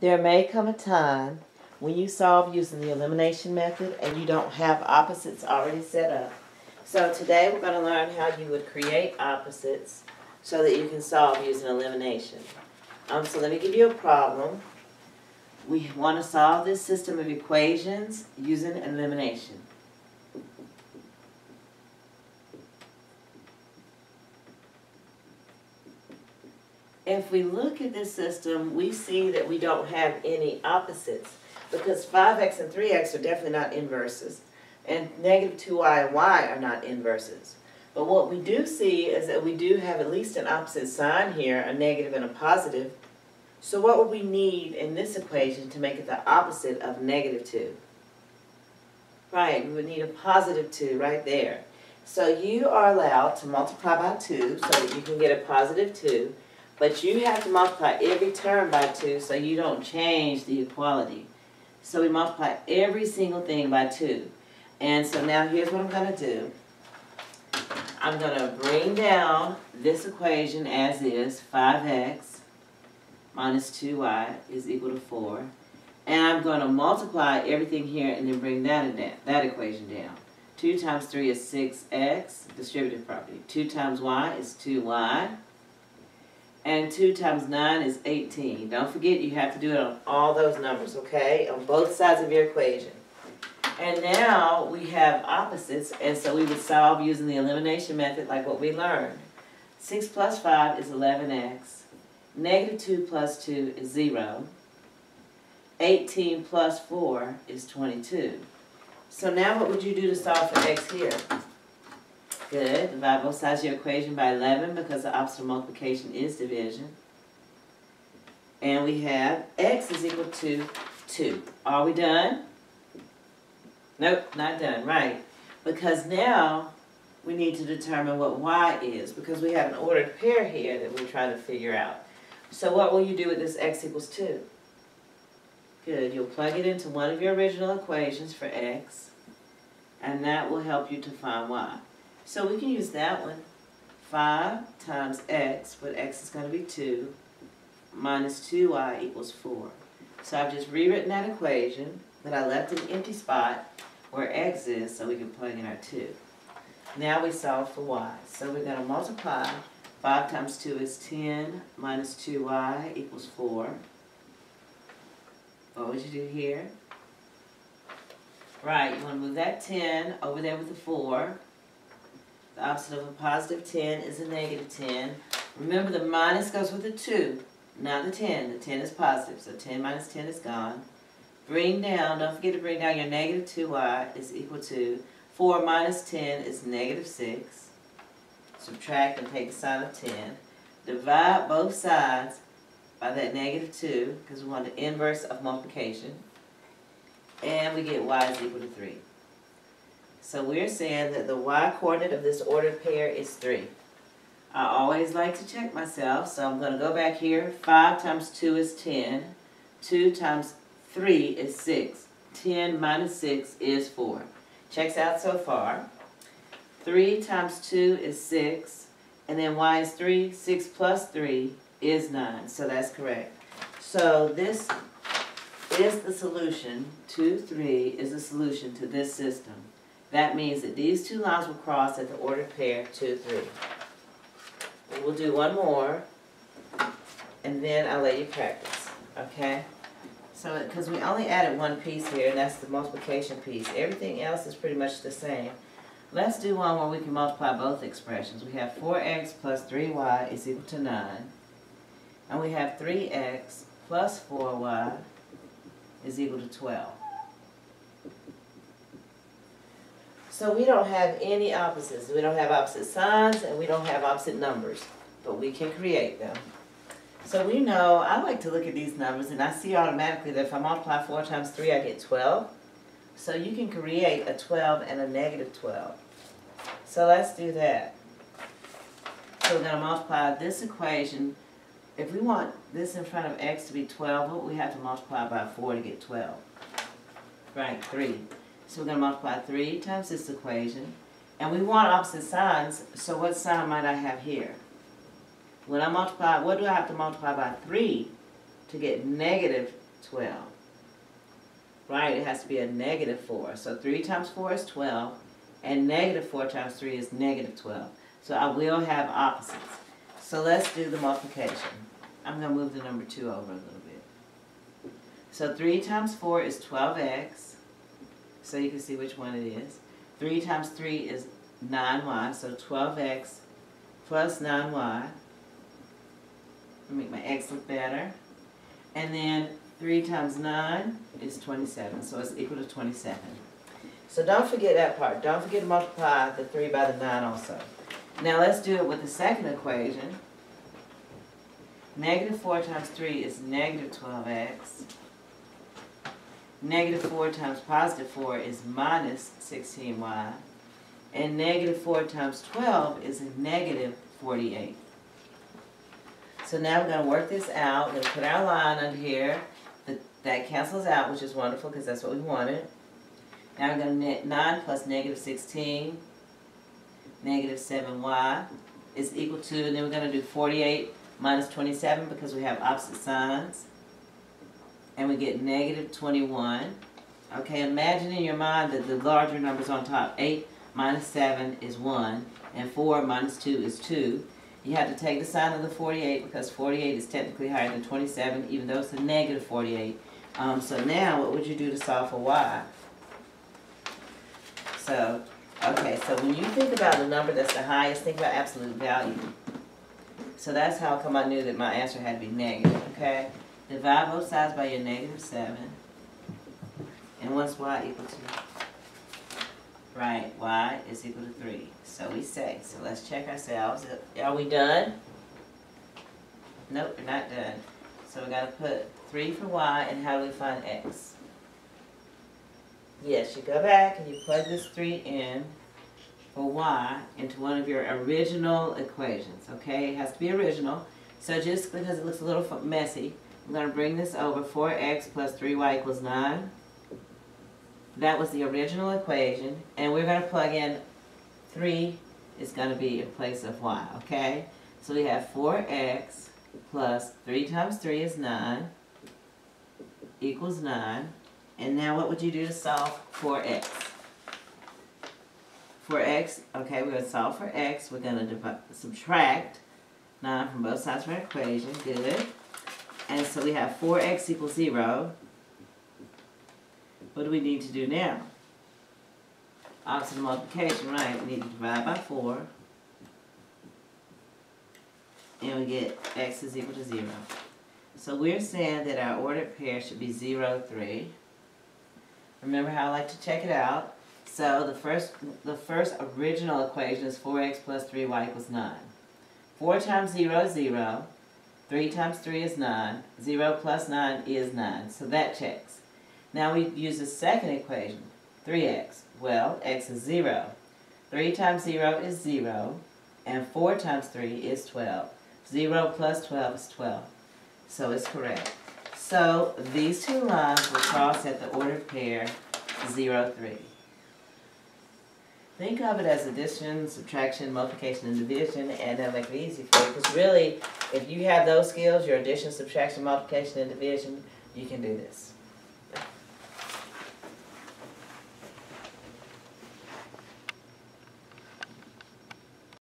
There may come a time when you solve using the elimination method and you don't have opposites already set up. So today we're going to learn how you would create opposites so that you can solve using elimination. Um, so let me give you a problem. We want to solve this system of equations using elimination. If we look at this system, we see that we don't have any opposites because 5x and 3x are definitely not inverses and negative 2y and y are not inverses. But what we do see is that we do have at least an opposite sign here, a negative and a positive. So what would we need in this equation to make it the opposite of negative 2? Right, we would need a positive 2 right there. So you are allowed to multiply by 2 so that you can get a positive 2. But you have to multiply every term by 2 so you don't change the equality. So we multiply every single thing by 2. And so now here's what I'm going to do. I'm going to bring down this equation as is, 5x minus 2y is equal to 4. And I'm going to multiply everything here and then bring that, that equation down. 2 times 3 is 6x, distributive property. 2 times y is 2y. And 2 times 9 is 18. Don't forget you have to do it on all those numbers, okay? On both sides of your equation. And now we have opposites, and so we would solve using the elimination method like what we learned. 6 plus 5 is 11x. Negative 2 plus 2 is 0. 18 plus 4 is 22. So now what would you do to solve for x here? Good. The sides of your equation by 11 because the opposite of multiplication is division. And we have x is equal to 2. Are we done? Nope, not done. Right. Because now we need to determine what y is because we have an ordered pair here that we're trying to figure out. So what will you do with this x equals 2? Good. You'll plug it into one of your original equations for x, and that will help you to find y. So we can use that one. 5 times x, but x is going to be 2, minus 2y equals 4. So I've just rewritten that equation, but I left an empty spot where x is so we can plug in our 2. Now we solve for y. So we're going to multiply. 5 times 2 is 10, minus 2y equals 4. What would you do here? Right, you want to move that 10 over there with the 4. The opposite of a positive 10 is a negative 10. Remember the minus goes with the 2, not the 10. The 10 is positive, so 10 minus 10 is gone. Bring down, don't forget to bring down your negative 2y is equal to 4 minus 10 is negative 6. Subtract and take the sign of 10. Divide both sides by that negative 2 because we want the inverse of multiplication. And we get y is equal to 3. So we're saying that the y-coordinate of this ordered pair is 3. I always like to check myself, so I'm going to go back here. 5 times 2 is 10. 2 times 3 is 6. 10 minus 6 is 4. Checks out so far. 3 times 2 is 6. And then y is 3. 6 plus 3 is 9. So that's correct. So this is the solution. 2, 3 is the solution to this system. That means that these two lines will cross at the ordered pair 2, 3. We'll do one more, and then I'll let you practice, okay? So, because we only added one piece here, and that's the multiplication piece. Everything else is pretty much the same. Let's do one where we can multiply both expressions. We have 4x plus 3y is equal to 9. And we have 3x plus 4y is equal to 12. So we don't have any opposites. We don't have opposite signs and we don't have opposite numbers, but we can create them. So we know, I like to look at these numbers and I see automatically that if I multiply 4 times 3 I get 12. So you can create a 12 and a negative 12. So let's do that. So we're going to multiply this equation. If we want this in front of x to be 12, what we have to multiply by 4 to get 12? Right, 3. So we're going to multiply 3 times this equation. And we want opposite signs, so what sign might I have here? When I multiply, what do I have to multiply by 3 to get negative twelve. Right, it has to be a negative four, so three times four is twelve, and negative four times three is negative twelve. So I will have opposites. So let's do the multiplication. I'm gonna move the number two over a little bit. So three times four is twelve x, so you can see which one it is. Three times three is nine y, so twelve x plus nine y. Make my x look better. And then three times nine is twenty-seven, so it's equal to twenty-seven. So don't forget that part. Don't forget to multiply the three by the nine also. Now let's do it with the second equation. Negative four times three is negative twelve x. Negative four times positive four is minus sixteen y. And negative four times twelve is a negative forty-eight. So now we're gonna work this out, we're gonna put our line under here, that, that cancels out, which is wonderful, because that's what we wanted. Now we're gonna net nine plus negative sixteen, negative seven y is equal to, and then we're gonna do forty-eight minus twenty-seven, because we have opposite signs. And we get negative twenty-one. Okay, imagine in your mind that the larger number's on top, eight minus seven is one, and four minus two is two. You have to take the sign of the forty-eight because forty-eight is technically higher than twenty-seven, even though it's a negative forty-eight. Um, so now, what would you do to solve for y? So, okay, so when you think about the number that's the highest, think about absolute value. So that's how come I knew that my answer had to be negative, okay? Divide both sides by your negative seven. And what's y equal to? Right, y is equal to three, so we say, so let's check ourselves, are we done? Nope, we're not done, so we gotta put three for y, and how do we find x? Yes, you go back and you plug this three in for y into one of your original equations, okay? It has to be original, so just because it looks a little messy, I'm gonna bring this over, four x plus three y equals nine. That was the original equation, and we're gonna plug in three is gonna be in place of y, okay? So we have four x plus three times three is nine equals nine. And now what would you do to solve for x? For x, okay, we're gonna solve for x, we're gonna subtract nine from both sides of our equation, good. And so we have four x equals zero. What do we need to do now? Opposite multiplication, right, we need to divide by four. And we get x is equal to zero. So we're saying that our ordered pair should be zero, three. Remember how I like to check it out? So the first, the first original equation is four x plus three y equals nine. Four times zero is zero. Three times three is nine. Zero plus nine is nine, so that checks. Now we use the second equation, three x. Well, x is zero. Three times zero is zero, and four times three is twelve. Zero plus twelve is twelve, so it's correct. So these two lines will cross at the ordered pair, zero, three. Think of it as addition, subtraction, multiplication, and division, and that'll make it easy for you. Because really, if you have those skills, your addition, subtraction, multiplication, and division, you can do this.